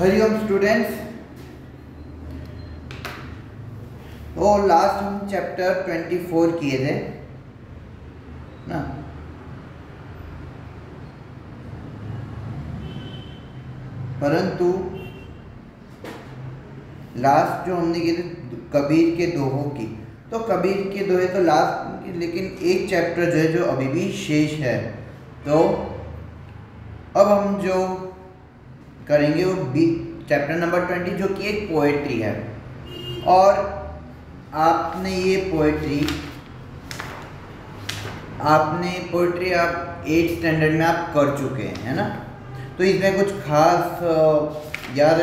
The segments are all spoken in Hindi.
हरिओम स्टूडेंट्स तो लास्ट हम चैप्टर ट्वेंटी फोर किए थे, ना? परंतु लास्ट जो हमने किए थे, कबीर के दोहों की। तो कबीर के दोहे तो लास्ट लेकिन एक चैप्टर जो है, जो अभी भी शेष है। तो अब हम जो करेंगे वो बी चैप्टर नंबर ट्वेंटी जो कि एक पोएट्री है। और आपने ये पोएट्री आपने पोएट्री आप एट स्टैंडर्ड में आप कर चुके हैं, है ना? तो इसमें कुछ खास याद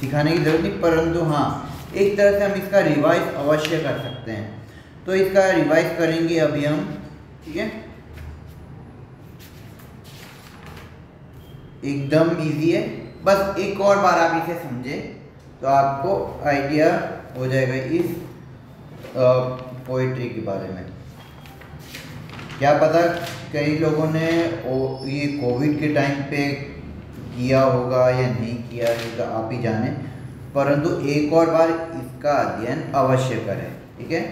सिखाने की ज़रूरत नहीं, परंतु हाँ एक तरह से हम इसका रिवाइज अवश्य कर सकते हैं। तो इसका रिवाइज करेंगे अभी हम, ठीक है? एकदम इजी है। बस एक और बार आप इसे समझें तो आपको आइडिया हो जाएगा इस पोइट्री के बारे में। क्या पता कई लोगों ने ये कोविड के टाइम पे किया होगा या नहीं किया तो आप ही जाने। परंतु एक और बार इसका अध्ययन अवश्य करें, ठीक है?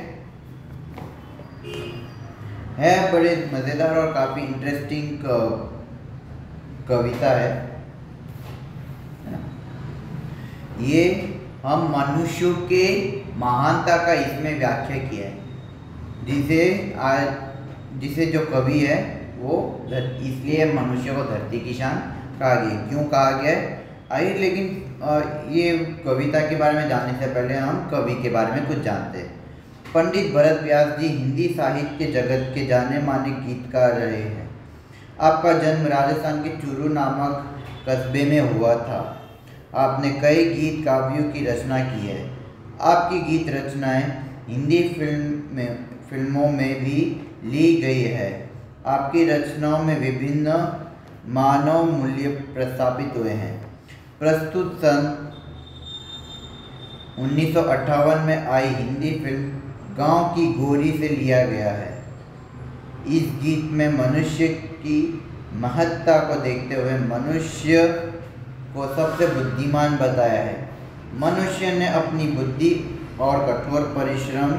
है, बड़े मज़ेदार और काफ़ी इंटरेस्टिंग कविता है ये हम मनुष्यों के महानता का इसमें व्याख्या किया है। जिसे आज, जिसे जो कवि है, वो इसलिए मनुष्य को धरती की शान कहा गया क्यों कहा गया है? आइए लेकिन ये कविता के बारे में जानने से पहले हम कवि के बारे में कुछ जानते हैं। पंडित भरत व्यास जी हिंदी साहित्य के जगत के जाने माने गीतकार रहे हैं। आपका जन्म राजस्थान के चूरू नामक कस्बे में हुआ था। आपने कई गीत काव्यों की रचना की है। आपकी गीत रचनाएँ हिंदी फ़िल्म में, फ़िल्मों में भी ली गई है। आपकी रचनाओं में विभिन्न मानव मूल्य प्रस्तापित हुए हैं। प्रस्तुत सन उन्नीस सौ अट्ठावन में आई हिंदी फ़िल्म गाँव की गोरी से लिया गया है। इस गीत में मनुष्य की महत्ता को देखते हुए मनुष्य को सबसे बुद्धिमान बताया है। मनुष्य ने अपनी बुद्धि और कठोर परिश्रम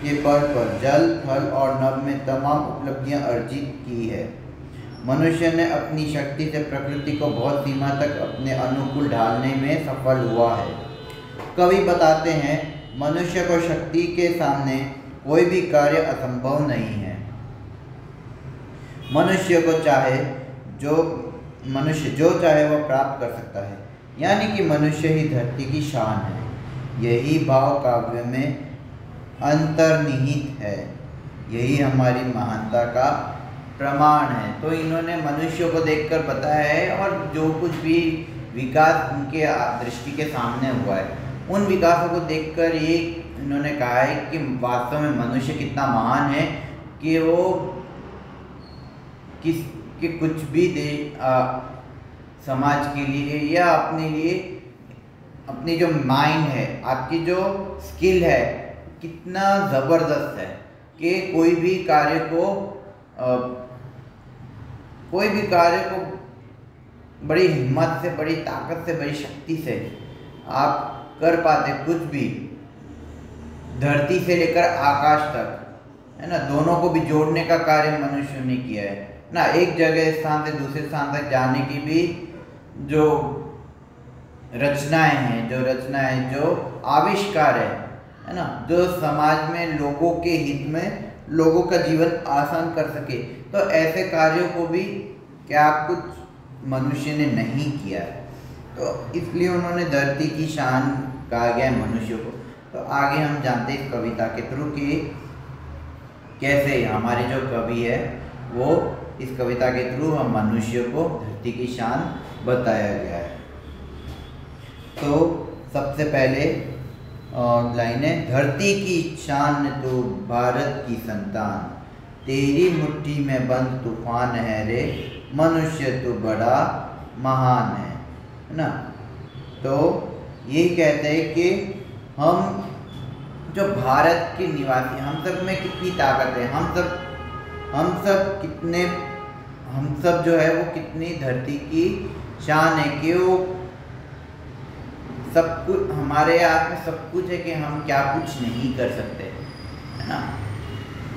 के बल पर जल, थल और नभ में तमाम उपलब्धियाँ अर्जित की है। मनुष्य ने अपनी शक्ति से प्रकृति को बहुत सीमा तक अपने अनुकूल ढालने में सफल हुआ है। कवि बताते हैं, मनुष्य को शक्ति के सामने कोई भी कार्य असंभव नहीं है। मनुष्य को चाहे जो मनुष्य, जो चाहे वह प्राप्त कर सकता है। यानी कि मनुष्य ही धरती की शान है। यही भाव काव्य में अंतर्निहित है। यही हमारी महानता का प्रमाण है। तो इन्होंने मनुष्य को देखकर बताया है और जो कुछ भी विकास उनके दृष्टि के सामने हुआ है, उन विकासों को देखकर ये इन्होंने कहा है कि वास्तव में मनुष्य कितना महान है कि वो किस के कुछ भी दे आ, समाज के लिए या अपने लिए अपनी जो माइंड है आपकी जो स्किल है कितना ज़बरदस्त है कि कोई भी कार्य को आ, कोई भी कार्य को बड़ी हिम्मत से बड़ी ताकत से बड़ी शक्ति से आप कर पाते कुछ भी धरती से लेकर आकाश तक है ना? दोनों को भी जोड़ने का कार्य मनुष्य ने किया है। ना, एक जगह स्थान से दूसरे स्थान तक जाने की भी जो रचनाएँ हैं, जो रचनाएँ, जो आविष्कार है है ना, जो समाज में लोगों के हित में लोगों का जीवन आसान कर सके तो ऐसे कार्यों को भी क्या कुछ मनुष्य ने नहीं किया? है तो इसलिए उन्होंने धरती की शान कहा गया है मनुष्य को। तो आगे हम जानते हैं कविता के थ्रू कि कैसे हमारे जो कवि है, वो इस कविता के थ्रू हम मनुष्य को धरती की शान बताया गया है। तो सबसे पहले लाइन है, धरती की शान तो भारत की संतान। तेरी मुट्ठी में बंद तूफ़ान है रे, मनुष्य तो बड़ा महान है है ना? तो ये कहते हैं कि हम, जो भारत के निवासी, हम सब में कितनी ताकत है, हम सब हम सब कितने हम सब जो है वो कितनी धरती की शान है कि वो सब कुछ, हमारे हाथ में सब कुछ है कि हम क्या कुछ नहीं कर सकते, है ना?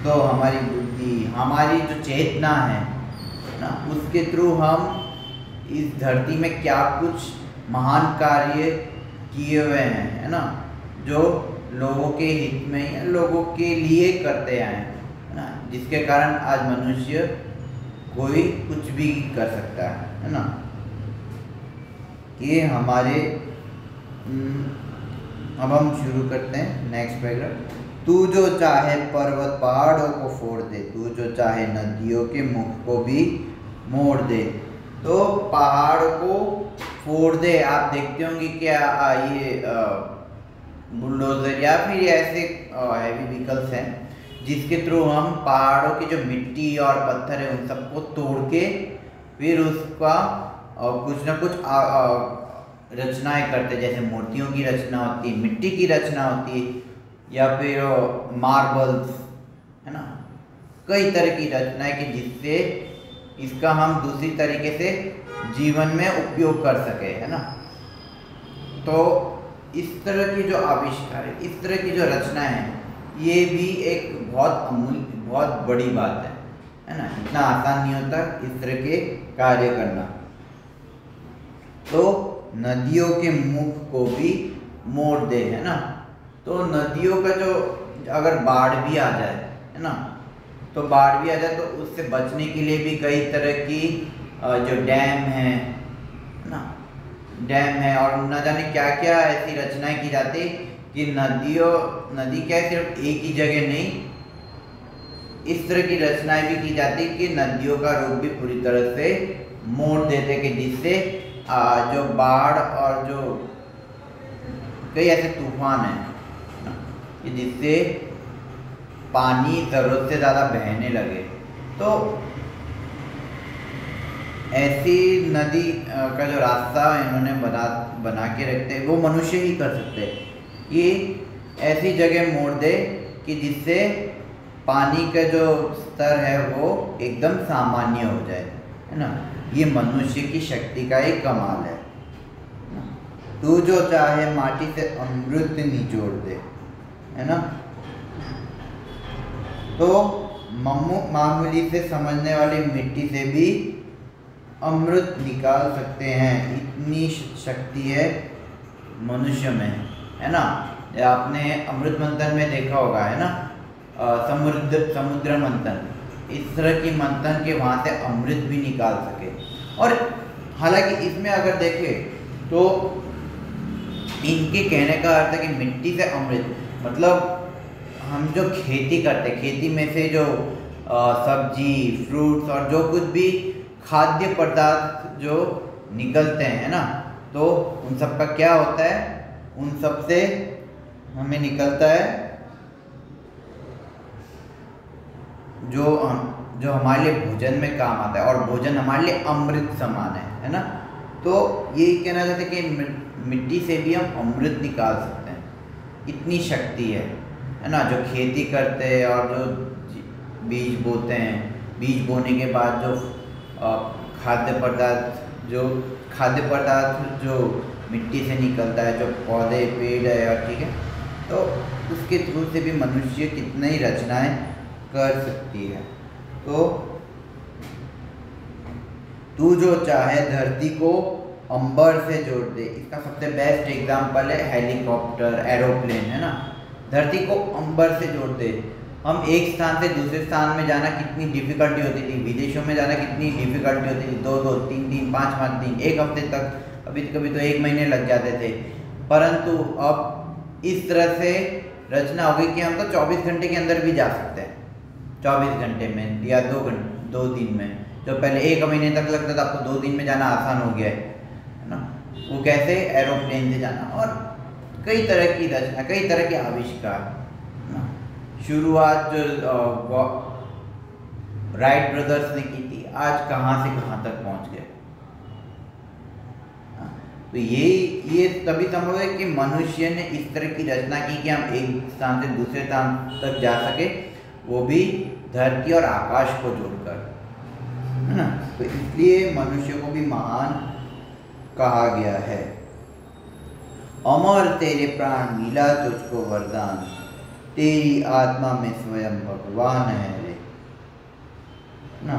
तो हमारी बुद्धि, हमारी जो चेतना है ना? उसके थ्रू हम इस धरती में क्या कुछ महान कार्य किए हुए हैं, है ना? जो लोगों के हित में या लोगों के लिए करते आए है ना? जिसके कारण आज मनुष्य कोई कुछ भी कर सकता है है ना? ये हमारे हम्म, अब हम शुरू करते हैं नेक्स्ट पैराग्राफ तू जो चाहे पर्वत पहाड़ों को फोड़ दे तू जो चाहे नदियों के मुख को भी मोड़ दे तो पहाड़ को फोड़ दे। आप देखते होंगे क्या ये बुलडोजर या फिर ऐसे हैवी व्हीकल्स हैं जिसके थ्रू हम पहाड़ों की जो मिट्टी और पत्थर है उन सबको तोड़ के फिर उसका कुछ ना कुछ आ, आ, रचनाएँ करते जैसे मूर्तियों की रचना होती है मिट्टी की रचना होती है या फिर मार्बल्स है ना? कई तरह की रचनाएँ कि जिससे इसका हम दूसरी तरीके से जीवन में उपयोग कर सके है ना? तो इस तरह की जो आविष्कार है इस तरह की जो रचनाएँ हैं ये भी एक बहुत अमूल्य बहुत बड़ी बात है है ना? इतना आसान नहीं होता इस तरह के कार्य करना। तो नदियों के मुख को भी मोड़ दे, है ना? तो नदियों का जो अगर बाढ़ भी आ जाए, है ना? तो बाढ़ भी आ जाए तो उससे बचने के लिए भी कई तरह की जो डैम है ना? डैम है और न जाने क्या क्या ऐसी रचनाएँ की जाती कि नदियों, नदी क्या सिर्फ़ एक ही जगह नहीं, इस तरह की रचनाएँ भी की जाती कि नदियों का रूप भी पूरी तरह से मोड़ देते कि जिससे जो बाढ़ और जो कई ऐसे तूफ़ान हैं, कि जिससे पानी ज़रूरत से ज़्यादा बहने लगे। तो ऐसी नदी का जो रास्ता इन्होंने बना बना के रखते हैं, वो मनुष्य ही कर सकते ये ऐसी जगह मोड़ दे कि जिससे पानी का जो स्तर है वो एकदम सामान्य हो जाए, है ना? ये मनुष्य की शक्ति का एक कमाल है तू जो चाहे माटी से अमृत निचोड़ दे, है ना? तो मम्मू मामूली से समझने वाली मिट्टी से भी अमृत निकाल सकते हैं। इतनी शक्ति है मनुष्य में। है ना? या आपने अमृत मंथन में देखा होगा, है ना? समुद्र समुद्र मंथन। इस तरह की मंथन के वहाँ से अमृत भी निकाल सके। और हालाँकि इसमें अगर देखें तो इनके कहने का अर्थ है कि मिट्टी से अमृत मतलब हम जो खेती करते, खेती में से जो सब्ज़ी फ्रूट्स और जो कुछ भी खाद्य पदार्थ जो निकलते हैं ना? तो उन सब का क्या होता है? उन सबसे हमें निकलता है जो जो हमारे लिए भोजन में काम आता है और भोजन हमारे लिए अमृत समान है है ना? तो यही कहना चाहते कि मिट्टी से भी हम अमृत निकाल सकते हैं। इतनी शक्ति है है ना? जो खेती करते हैं और जो बीज बोते हैं, बीज बोने के बाद जो खाद्य पदार्थ जो खाद्य पदार्थ जो मिट्टी से निकलता है, जो पौधे, पेड़ है, और ठीक है तो उसके थ्रू से भी मनुष्य कितनी रचनाएँ कर सकती है। तो तू जो चाहे धरती को अंबर से जोड़ दे। इसका सबसे बेस्ट एग्जांपल है हेलीकॉप्टर एरोप्लेन है ना? धरती को अंबर से जोड़ दे। हम एक स्थान से दूसरे स्थान में जाना कितनी डिफिकल्टी होती थी, विदेशों में जाना कितनी डिफिकल्टी होती थी, दो दो, तीन दिन पाँच पाँच दिन एक हफ़्ते तक कभी कभी तो एक महीने लग जाते थे। परंतु अब इस तरह से रचना हो गई कि हम तो 24 घंटे के अंदर भी जा सकते हैं। चौबीस घंटे में या दो घंटे दो दिन में। जो पहले एक महीने तक लगता था आपको दो दिन में जाना आसान हो गया है ना? वो कैसे? एरोप्लेन से जाना। और कई तरह की रचना, कई तरह के आविष्कार। शुरुआत जो राइट ब्रदर्स ने की थी आज कहाँ से कहाँ तक पहुँच गए? हाँ, तो ये ये तभी संभव है कि मनुष्य ने इस तरह की रचना की कि हम एक स्थान से दूसरे स्थान तक जा सके वो भी धरती और आकाश को जोड़कर है ना? तो इसलिए मनुष्य को भी महान कहा गया है। अमर तेरे प्राण मिला तुझको वरदान। तेरी आत्मा में स्वयं भगवान है रे। ना?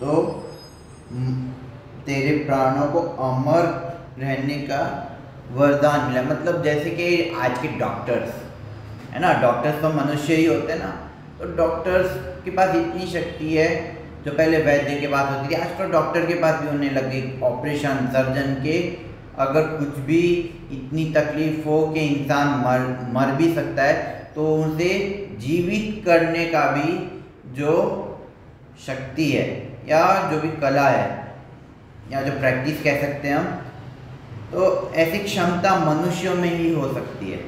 तो तेरे प्राणों को अमर रहने का वरदान मिला। मतलब जैसे कि आज के डॉक्टर्स है ना? डॉक्टर्स तो मनुष्य ही होते हैं ना। तो डॉक्टर्स के पास इतनी शक्ति है, जो पहले वैद्य के पास होती थी आज तो डॉक्टर के पास भी होने लगे। ऑपरेशन सर्जन के अगर कुछ भी इतनी तकलीफ़ हो कि इंसान मर मर भी सकता है तो उसे जीवित करने का भी जो शक्ति है, या जो भी कला है, या जो प्रैक्टिस कह सकते हैं हम तो ऐसी क्षमता मनुष्यों में ही हो सकती है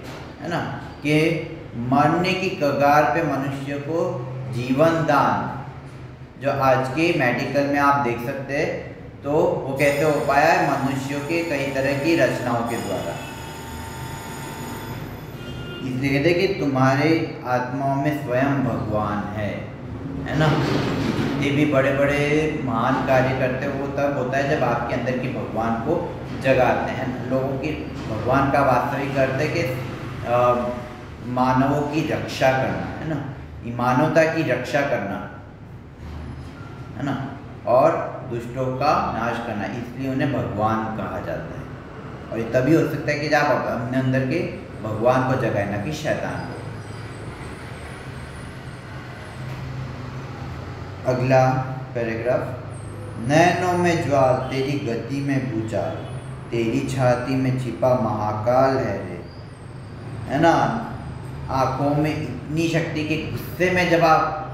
है ना? कि मरने की कगार पे मनुष्य को जीवन दान, जो आज के मेडिकल में आप देख सकते हैं तो वो कैसे हो पाया है? मनुष्यों के कई तरह की रचनाओं के द्वारा। इसलिए कहते हैं कि तुम्हारे आत्माओं में स्वयं भगवान है है ना? ये भी बड़े बड़े महान कार्य करते वो तब होता है जब आपके अंदर की भगवान को जगाते हैं। लोगों की भगवान का वास्तविक है कि मानवों की रक्षा करना, है ना? मानवता की रक्षा करना, है ना? और दुष्टों का नाश करना, इसलिए उन्हें भगवान कहा जाता है। और ये तभी हो सकता है कि जब अपने अंदर के भगवान को जगाए, ना कि शैतान को। अगला पैराग्राफ नैनों में ज्वाल, तेरी गति में भूचाल, तेरी छाती में छिपा महाकाल है रे। है ना? आँखों में इतनी शक्ति कि गुस्से में जब आप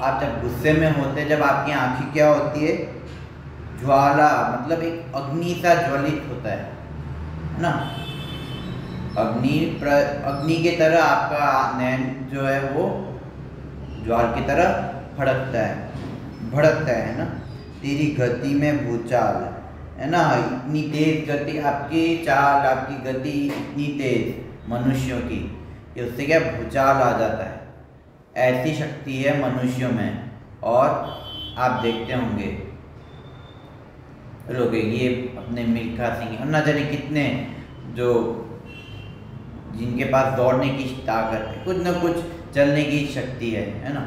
आप जब गुस्से में होते जब आपकी आँखें क्या होती है? ज्वाला मतलब एक अग्नि सा ज्वलित होता है ना? अग्नि अग्नि के तरह आपका नैन जो है वो ज्वार की तरह फड़कता है। भड़कता है ना? तेरी गति में भूचाल है। ना? इतनी तेज गति, आपकी चाल, आपकी गति इतनी तेज मनुष्यों की कि उससे क्या भूचाल आ जाता है। ऐसी शक्ति है मनुष्यों में और आप देखते होंगे। लोग ये अपने मिल्खा सिंह और न जाने कितने जो जिनके पास दौड़ने की ताकत है, कुछ न कुछ चलने की शक्ति है है ना?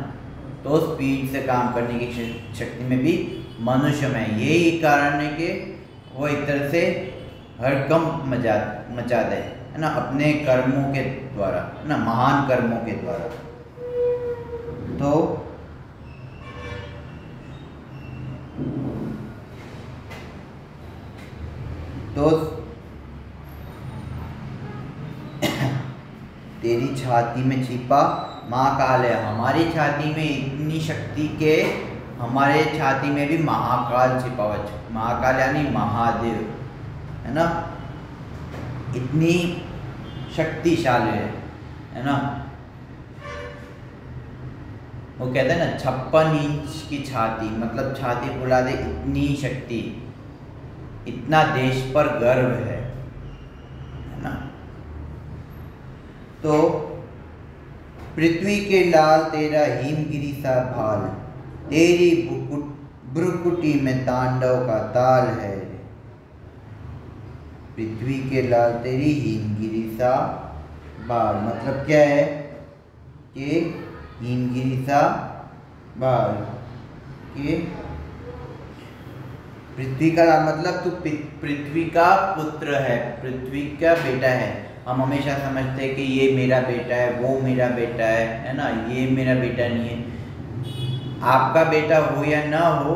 तो स्पीड से काम करने की शक्ति में भी मनुष्य में यही कारण है कि वो एक तरह से हर कम मचा मचा दे है ना? अपने कर्मों के द्वारा, है ना? महान कर्मों के द्वारा। तो तो तेरी छाती में छिपा, माँ काल है। हमारी छाती में इतनी शक्ति के, हमारे छाती में भी महाकाल छिपा हुआ महाकाल यानी महादेव, है ना? इतनी शक्तिशाली है है ना? वो कहते हैं ना, छप्पन इंच की छाती मतलब छाती फुला दे इतनी शक्ति। इतना देश पर गर्व है ना तो पृथ्वी के लाल तेरा हिमगिरी सा भाल, तेरी ब्रुकुटी में तांडव का ताल है। पृथ्वी के लाल तेरी हिमगिरी सा बाल मतलब क्या है? कि हिमगिरी सा बाल के पृथ्वी का मतलब तू पृथ्वी का पुत्र है, पृथ्वी का बेटा है। हम हमेशा समझते हैं कि ये मेरा बेटा है, वो मेरा बेटा है है ना? ये मेरा बेटा नहीं है। आपका बेटा हो या ना हो,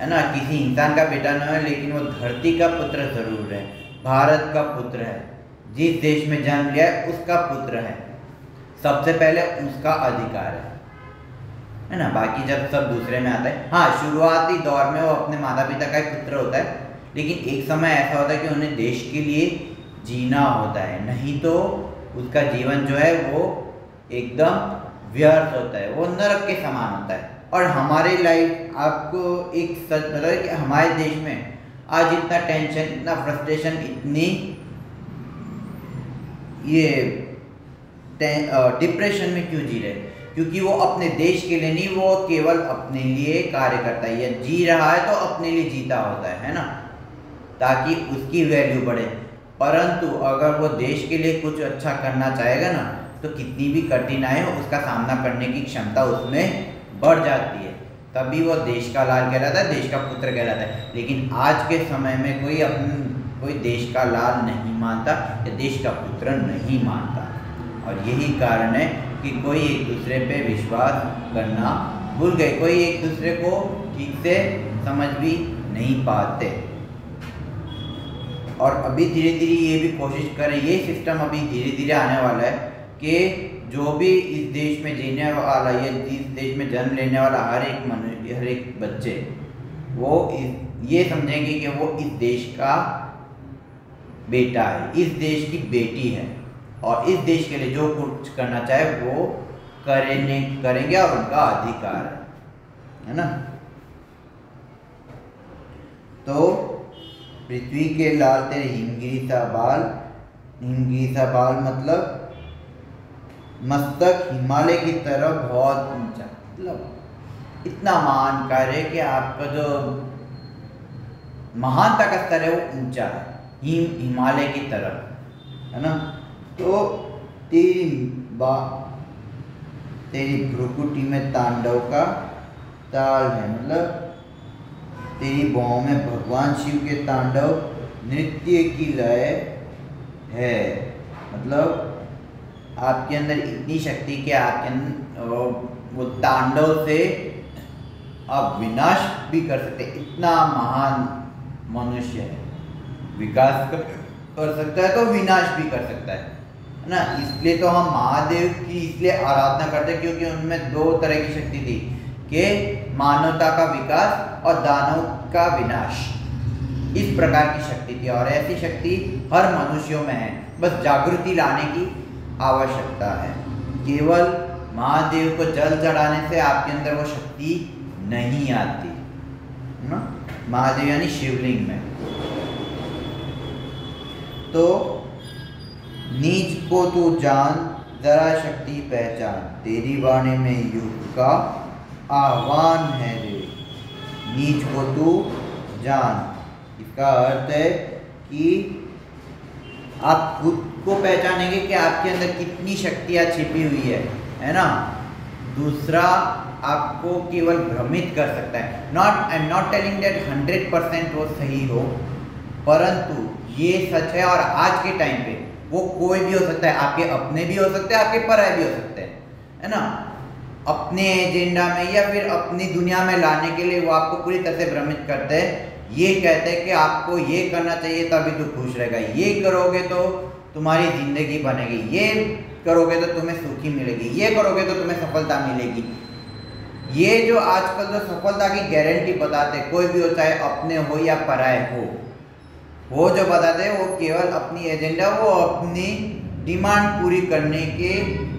है ना? किसी इंसान का बेटा ना है, लेकिन वो धरती का पुत्र ज़रूर है, भारत का पुत्र है, जिस देश में जन्म लिया है, उसका पुत्र है। सबसे पहले उसका अधिकार है। है ना? बाकी जब सब दूसरे में आता है हाँ शुरुआती दौर में वो अपने माता पिता का एक पुत्र होता है, लेकिन एक समय ऐसा होता है कि उन्हें देश के लिए जीना होता है। नहीं तो उसका जीवन जो है वो एकदम व्यर्थ होता है। वो नरक के समान होता है। और हमारे लाइफ आपको एक सच मतलब कि हमारे देश में आज इतना टेंशन इतना फ्रस्ट्रेशन इतनी ये डिप्रेशन में क्यों जी रहे क्योंकि वो अपने देश के लिए नहीं, वो केवल अपने लिए कार्य करता है। या जी रहा है तो अपने लिए जीता होता है है ना? ताकि उसकी वैल्यू बढ़े। परंतु अगर वो देश के लिए कुछ अच्छा करना चाहेगा ना तो कितनी भी कठिनाई हो, उसका सामना करने की क्षमता उसमें बढ़ जाती है। तभी वो देश का लाल कहलाता है, देश का पुत्र कहलाता है। लेकिन आज के समय में कोई अपन, कोई देश का लाल नहीं मानता, या देश का पुत्र नहीं मानता। और यही कारण है कि कोई एक दूसरे पे विश्वास करना भूल गए। कोई एक दूसरे को ठीक से समझ भी नहीं पाते। और अभी धीरे धीरे ये भी कोशिश करें ये सिस्टम अभी धीरे धीरे आने वाला है कि जो भी इस देश में जीने वाला या इस देश में जन्म लेने वाला हर एक मनुष्य, हर एक बच्चे, वो इस, ये समझेंगे कि वो इस देश का बेटा है, इस देश की बेटी है और इस देश के लिए जो कुछ करना चाहे वो करेंगे करेंगे और उनका अधिकार है है ना? तो पृथ्वी के लाल तेरे हिमगिरी सा बाल। हिमगिरी सा बाल मतलब मस्तक हिमालय की तरफ़ बहुत ऊँचा। मतलब इतना महान कार्य कि आपका जो महानता का स्तर है वो ऊँचा है। हिम, हिमालय की तरफ़, है ना? तो तेरी बा, तेरी भ्रुकुटी में तांडव का ताल है। मतलब तेरी बाहों में भगवान शिव के तांडव नृत्य की लय है। मतलब आपके अंदर इतनी शक्ति कि आपके वो तांडव से आप विनाश भी कर सकते इतना महान मनुष्य है। विकास कर, कर सकता है तो विनाश भी कर सकता है। ना? इसलिए तो हम महादेव की इसलिए आराधना करते क्योंकि उनमें दो तरह की शक्ति थी कि मानवता का विकास और दानव का विनाश। इस प्रकार की शक्ति थी और ऐसी शक्ति हर मनुष्यों में है। बस जागृति लाने की आवश्यकता है। केवल महादेव को जल चढ़ाने से आपके अंदर वो शक्ति नहीं आती। ना? महादेव यानी शिवलिंग में। तो नीच को तू जान, जरा शक्ति पहचान। तेरी वाणी में युग का आह्वान है रे। नीच को तू जान। इसका अर्थ है कि आप खुद को पहचानेंगे कि आपके अंदर कितनी शक्तियाँ छिपी हुई है है ना? दूसरा, आपको केवल भ्रमित कर सकता है। Not I am not telling that hundred percent वो सही हो, परंतु ये सच है और आज के टाइम पे वो कोई भी हो सकता है। आपके अपने भी हो सकते हैं, आपके पराए भी हो सकते हैं, है ना? अपने एजेंडा में या फिर अपनी दुनिया में लाने के लिए वो आपको पूरी तरह से भ्रमित करते हैं। ये कहते हैं कि आपको ये करना चाहिए तभी तो खुश रहेगा। ये करोगे तो तुम्हारी ज़िंदगी बनेगी। ये करोगे तो तुम्हें सुखी मिलेगी। ये करोगे तो तुम्हें सफलता मिलेगी। ये जो आजकल जो सफलता की गारंटी बताते कोई भी हो, चाहे अपने हो या पराए हो, वो जो बताते वो केवल अपनी एजेंडा वो अपनी डिमांड पूरी करने के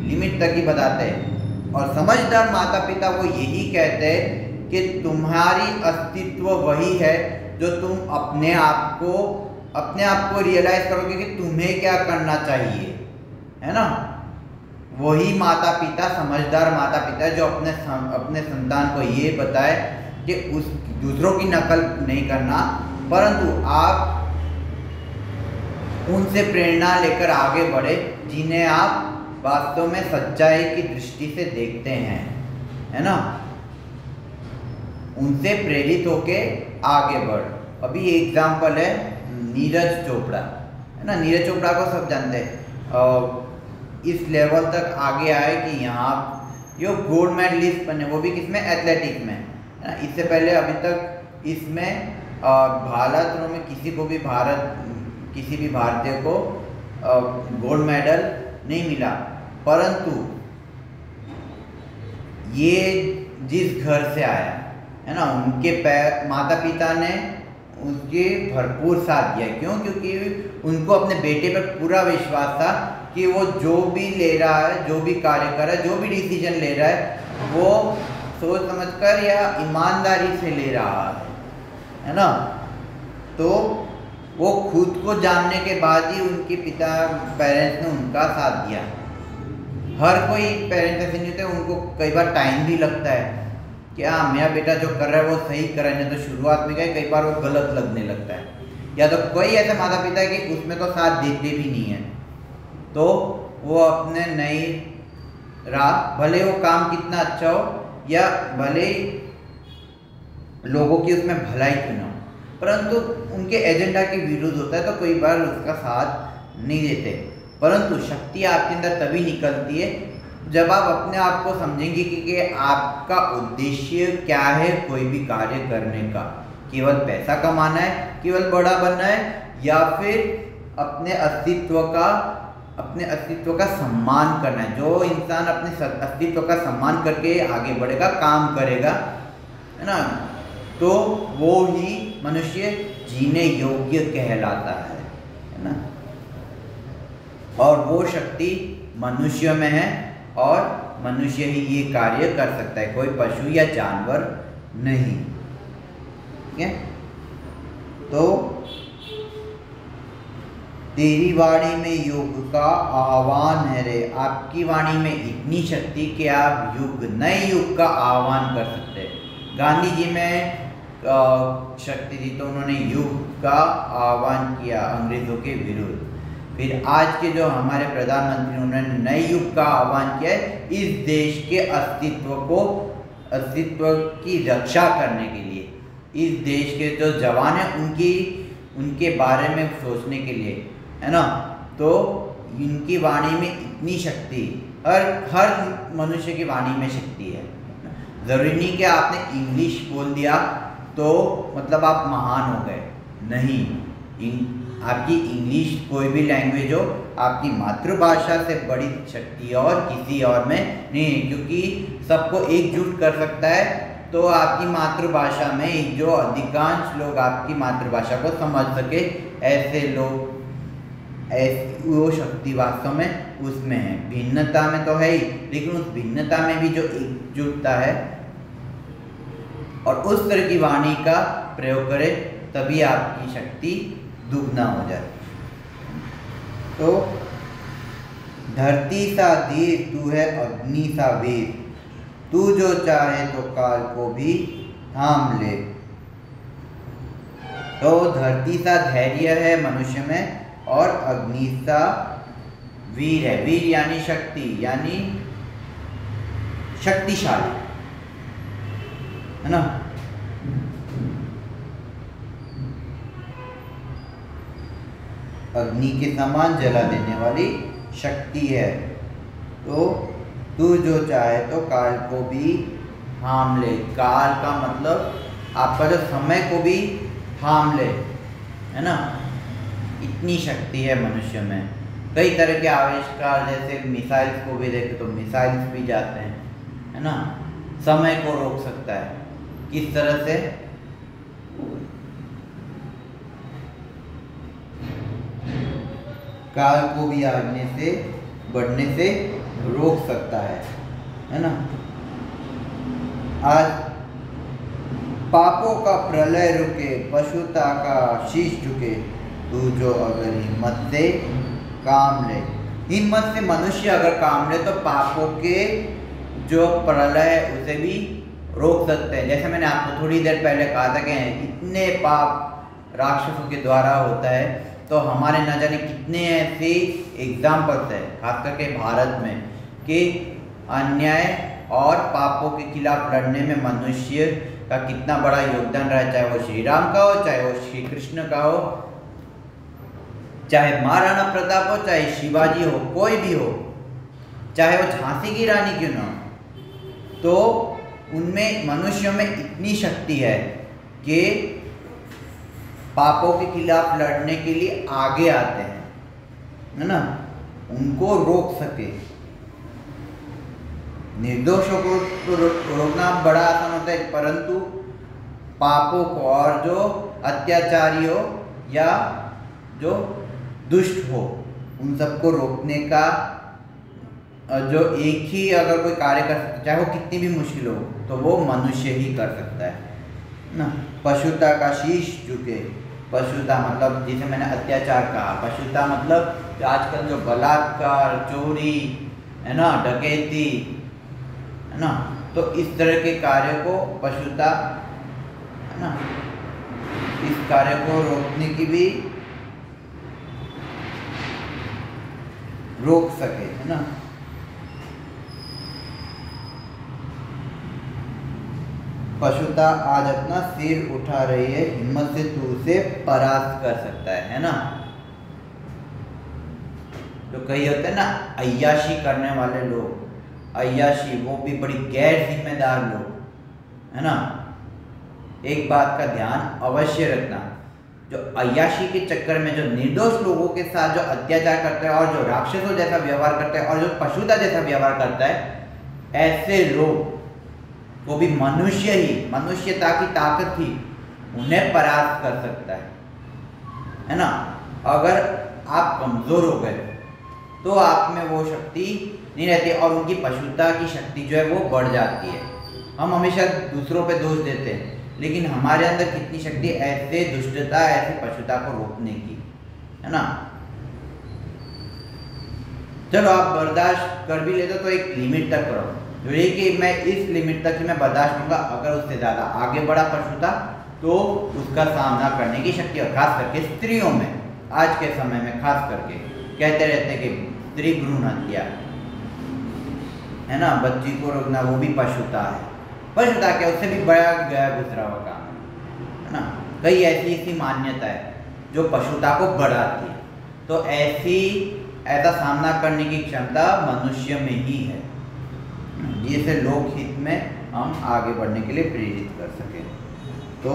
लिमिट तक ही बताते हैं। और समझदार माता पिता को यही कहते हैं कि तुम्हारी अस्तित्व वही है जो तुम अपने आप को अपने आप को रियलाइज़ करोगे कि तुम्हें क्या करना चाहिए। है ना? वही माता पिता समझदार माता पिता जो अपने सम, अपने संतान को ये बताए कि उस दूसरों की नकल नहीं करना परंतु आप उनसे प्रेरणा लेकर आगे बढ़े जिन्हें आप वास्तव में सच्चाई की दृष्टि से देखते हैं, है ना? उनसे प्रेरित होके आगे बढ़। अभी एग्ज़ाम्पल है, नीरज चोपड़ा, है ना? नीरज चोपड़ा को सब जानते हैं। इस लेवल तक आगे आए कि यहाँ जो गोल्ड मेडलिस्ट बने, वो भी किसमें? एथलेटिक्स में, है ना? इससे पहले अभी तक इसमें भारत में किसी को भी भारत, किसी भी भारतीय को गोल्ड मेडल नहीं मिला। परंतु ये जिस घर से आया, है ना, उनके माता पिता ने उसके भरपूर साथ दिया। क्यों? क्योंकि उनको अपने बेटे पर पूरा विश्वास था कि वो जो भी ले रहा है, जो भी कार्य कर रहा है, जो भी डिसीज़न ले रहा है, वो सोच समझकर या ईमानदारी से ले रहा है है ना? तो वो खुद को जानने के बाद ही उनके पिता पेरेंट्स ने उनका साथ दिया। हर कोई पेरेंट्स ऐसे नहीं होते, उनको कई बार टाइम भी लगता है कि हाँ मेरा बेटा जो कर रहा है, वो सही कर रहा है। नहीं तो शुरुआत में क्या कई बार वो गलत लगने लगता है। या तो कोई ऐसे माता पिता है कि उसमें तो साथ देते भी नहीं है। तो वो अपने नई राह, भले वो काम कितना अच्छा हो, या भले लोगों की उसमें भलाई क्यों ना हो, परंतु उनके एजेंडा के विरुद्ध होता है तो कई बार उसका साथ नहीं देते। परंतु शक्ति आपके अंदर तभी निकलती है जब आप अपने आप को समझेंगे कि, कि आपका उद्देश्य क्या है कोई भी कार्य करने का। केवल पैसा कमाना है केवल बड़ा बनना है या फिर अपने अस्तित्व का अपने अस्तित्व का सम्मान करना है। जो इंसान अपने अस्तित्व का सम्मान करके आगे बढ़ेगा काम करेगा है ना? तो वो ही मनुष्य जीने योग्य कहलाता है है ना? और वो शक्ति मनुष्य में है और मनुष्य ही ये कार्य कर सकता है, कोई पशु या जानवर नहीं। ठीक है? तो तेरी वाणी में युग का आह्वान है रे। आपकी वाणी में इतनी शक्ति कि आप युग, नए युग का आह्वान कर सकते हैं। गांधी जी में शक्ति थी तो उन्होंने युग का आह्वान किया अंग्रेज़ों के विरुद्ध। फिर आज के जो हमारे प्रधानमंत्री, उन्होंने नए युग का आह्वान किया है, इस देश के अस्तित्व को, अस्तित्व की रक्षा करने के लिए। इस देश के जो जवान हैं, उनकी, उनके बारे में सोचने के लिए, है ना? तो इनकी वाणी में इतनी शक्ति, हर हर मनुष्य की वाणी में शक्ति है। ज़रूरी नहीं कि आपने इंग्लिश बोल दिया तो मतलब आप महान हो गए। नहीं आपकी इंग्लिश कोई भी लैंग्वेज हो, आपकी मातृभाषा से बड़ी शक्ति और किसी और में नहीं है, क्योंकि सबको एकजुट कर सकता है तो आपकी मातृभाषा में जो अधिकांश लोग आपकी मातृभाषा को समझ सके, ऐसे लोग, ऐसी वो शक्ति वास्तव में उसमें है। भिन्नता में तो है ही, लेकिन उस भिन्नता में भी जो एकजुटता है और उस तरह की वाणी का प्रयोग करें, तभी आपकी शक्ति दुगना हो जाए। तो धरती सा धीर तू है अग्नि सा वीर। तू जो चाहे तो काल को भी थाम ले। तो धरती सा धैर्य है मनुष्य में और अग्नि सा वीर है। वीर यानी शक्ति, यानी शक्तिशाली। है ना? अग्नि के समान जला देने वाली शक्ति है। तो तू जो चाहे तो काल को भी थाम ले। काल का मतलब आपका जो समय को भी थाम ले, है ना? इतनी शक्ति है मनुष्य में। कई तरह के आविष्कार, जैसे मिसाइल्स को भी देखे तो मिसाइल्स भी जाते हैं, है ना? समय को रोक सकता है। किस तरह से? काल को भी आगने से, बढ़ने से रोक सकता है है ना? आज पापों का प्रलय रुके, पशुता का शीश झुके, तू जो अगर हिम्मत से काम ले, हिम्मत से मनुष्य अगर काम ले तो पापों के जो प्रलय, उसे भी रोक सकते हैं। जैसे मैंने आपको थोड़ी देर पहले कहा था कि इतने पाप राक्षसों के द्वारा होता है तो हमारे न जाने कितने ऐसे एग्जाम्पल्स हैं, खास करके भारत में, कि अन्याय और पापों के खिलाफ लड़ने में मनुष्य का कितना बड़ा योगदान रहा चाहे वो श्री राम का हो, चाहे वो श्री कृष्ण का हो, चाहे महाराणा प्रताप हो, चाहे शिवाजी हो, कोई भी हो, चाहे वो झांसी की रानी क्यों ना हो तो उनमें, मनुष्यों में इतनी शक्ति है कि पापों के खिलाफ लड़ने के लिए आगे आते हैं, है ना? उनको रोक सके। निर्दोषों को तो रोकना बड़ा आसान होता है, परंतु पापों को और जो अत्याचारी हो या जो दुष्ट हो, उन सबको रोकने का जो एक ही अगर कोई कार्य कर सकता चाहे वो कितनी भी मुश्किल हो तो वो मनुष्य ही कर सकता है ना? पशुता का शीश झुके। पशुता मतलब जिसे मैंने अत्याचार कहा। पशुता मतलब आजकल जो बलात्कार, चोरी, है ना, डकैती, है ना तो इस तरह के कार्य को पशुता, है ना, इस कार्य को रोकने की भी रोक सके, है ना। पशुता आज अपना सिर उठा रही है, हिम्मत से तू उसे परास्त कर सकता है है ना? तो कई होते हैं ना अयाशी करने वाले लोग अयाशी वो भी बड़ी गैर जिम्मेदार लोग, है ना? एक बात का ध्यान अवश्य रखना, जो अयाशी के चक्कर में जो निर्दोष लोगों के साथ जो अत्याचार करता है और जो राक्षसों जैसा व्यवहार करता है और जो पशुता जैसा व्यवहार करता है, ऐसे लोग वो भी मनुष्य ही, मनुष्यता की ताकत ही उन्हें परास्त कर सकता है। है ना? अगर आप कमज़ोर हो गए तो आप में वो शक्ति नहीं रहती और उनकी पशुता की शक्ति जो है वो बढ़ जाती है। हम हमेशा दूसरों पे दोष देते हैं, लेकिन हमारे अंदर कितनी शक्ति ऐसे दुष्टता, ऐसी पशुता को रोकने की, है ना? चलो आप बर्दाश्त कर भी लेते तो एक लिमिट तक करो। जो ये कि मैं इस लिमिट तक ही मैं बर्दाश्त करूँगा, अगर उससे ज़्यादा आगे बढ़ा पशुता तो उसका सामना करने की शक्ति और खास करके स्त्रियों में, आज के समय में खास करके, कहते रहते हैं कि स्त्री भ्रूण हत्या। है ना? बच्ची को रोकना, वो भी पशुता है। पशुता क्या? उससे भी बड़ा गया गुजरा हुआ काम है। ना? कई ऐसी ऐसी मान्यता है, जो पशुता को बढ़ाती है। तो ऐसी, ऐसा सामना करने की क्षमता मनुष्य में ही है। जिसे लोकहित में हम आगे बढ़ने के लिए प्रेरित कर सकें। तो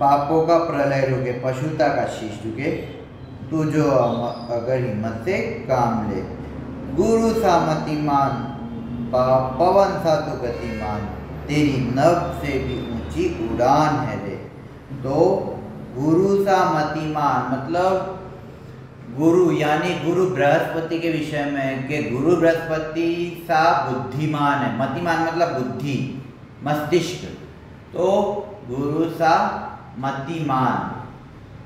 पापों का प्रलय रुके, पशुता का शीश झुके तू जो अगर हिम्मत से काम ले। गुरु सा मतिमान पवन सा तो गतिमान तेरी नभ से भी ऊँची उड़ान है रे। तो गुरु सा मतिमान मतलब गुरु, यानी गुरु बृहस्पति के विषय में कि गुरु बृहस्पति सा बुद्धिमान है। मतिमान मतलब बुद्धि, मस्तिष्क। तो गुरु सा मतिमान,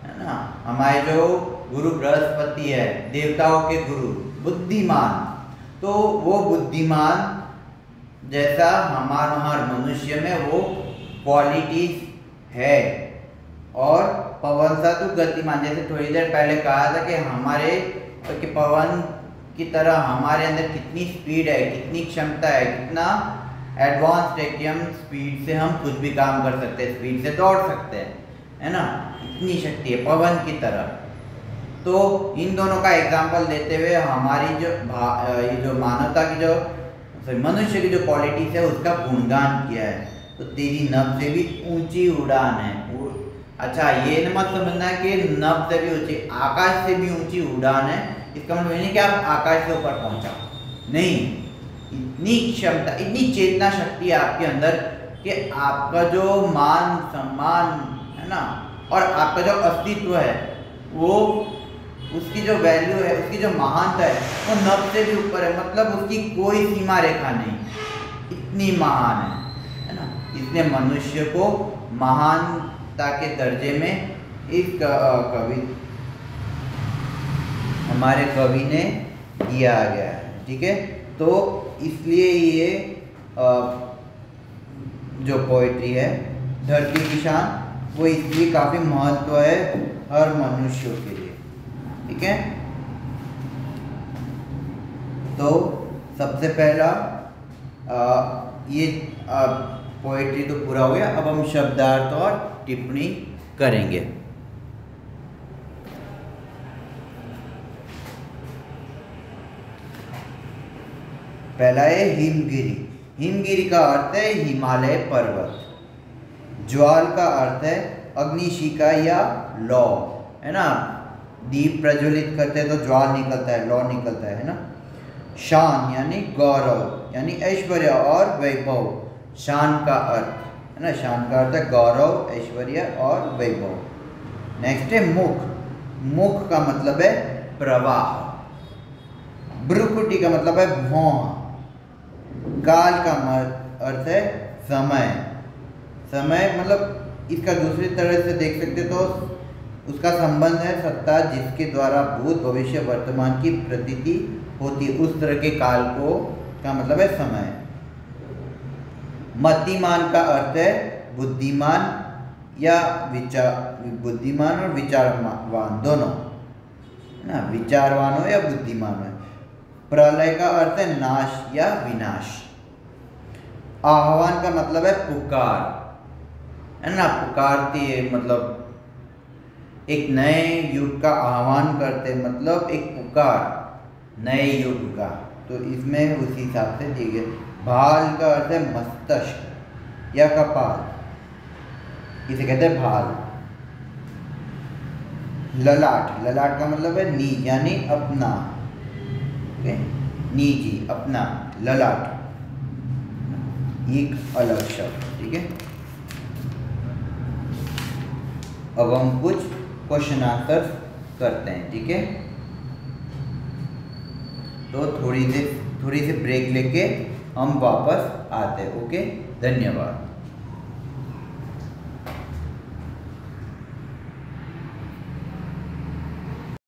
है ना? हमारे जो गुरु बृहस्पति है, देवताओं के गुरु, बुद्धिमान। तो वो बुद्धिमान, जैसा हमार हमार मनुष्य में वो क्वालिटीज है। और पवन सा तो गतिमान जैसे थोड़ी देर पहले कहा था कि हमारे तो कि पवन की तरह हमारे अंदर कितनी स्पीड है, कितनी क्षमता है, कितना एडवांस है कि हम स्पीड से हम कुछ भी काम कर सकते हैं स्पीड से दौड़ सकते हैं, है ना? इतनी शक्ति है पवन की तरह। तो इन दोनों का एग्ज़ाम्पल देते हुए हमारी जो ये जो मानवता की जो मनुष्य की जो क्वालिटीज है, उसका गुणगान किया है। तो तेरी नब से भी ऊँची उड़ान है। अच्छा ये मत समझना कि नब से भी ऊँची, आकाश से भी ऊँची उड़ान है, इसका मतलब नहीं कि आप आकाश से ऊपर पहुँचा। नहीं, इतनी क्षमता, इतनी चेतना शक्ति है आपके अंदर कि आपका जो मान, सम्मान है ना, और आपका जो अस्तित्व है, वो उसकी जो वैल्यू है, उसकी जो महानता है, वो नब से भी ऊपर है। मतलब उसकी कोई सीमा रेखा नहीं। इतनी महान है है ना? इसने मनुष्य को महानता के दर्जे में इस कवि हमारे कवि ने दिया गया है ठीक है? तो इसलिए ये जो पोइट्री है धरती की वो इसलिए काफ़ी महत्व है हर मनुष्यों के लिए ठीक है? तो सबसे पहला आ, ये पोइट्री तो पूरा हो गया अब हम शब्दार्थ और टिप्पणी करेंगे। पहला है हिमगिरी। हिमगिरी का अर्थ है हिमालय पर्वत। ज्वाल का अर्थ है अग्निशिका या लौ, है ना? दीप प्रज्वलित करते हैं तो ज्वाल निकलता है, लौ निकलता है ना? शान यानी गौरव, यानी ऐश्वर्य और वैभव। शान का अर्थ। है ना? शान का अर्थ है गौरव, ऐश्वर्य और वैभव। नेक्स्ट है मुख। मुख का मतलब है प्रवाह। ब्रुकुटी का मतलब है भौह काल का अर्थ है समय। समय मतलब इसका दूसरी तरह से देख सकते तो उसका संबंध है सत्ता जिसके द्वारा भूत भविष्य वर्तमान की प्रतीति होती उस तरह के काल को का मतलब है समय। मतिमान का अर्थ है बुद्धिमान या विचार, बुद्धिमान और विचारवान, दोनों। है ना? विचारवान हो या बुद्धिमान हो। प्रलय का अर्थ है नाश या विनाश। आह्वान का मतलब है पुकार। है ना? पुकारती है मतलब एक नए युग का आह्वान करते मतलब एक पुकार, नए युग का। तो इसमें उसी हिसाब से ठीक है भाल का अर्थ है मस्तिष्क, या कपाल। इसे कहते हैं भाल। ललाट ललाट का मतलब है नी, यानी अपना। निजी, अपना, ललाट। एक अलग शब्द, ठीक है? अब हम कुछ क्वेश्चन आंसर करते हैं, ठीक है? तो थोड़ी देर, थोड़ी सी ब्रेक लेके हम वापस आते ओके? धन्यवाद।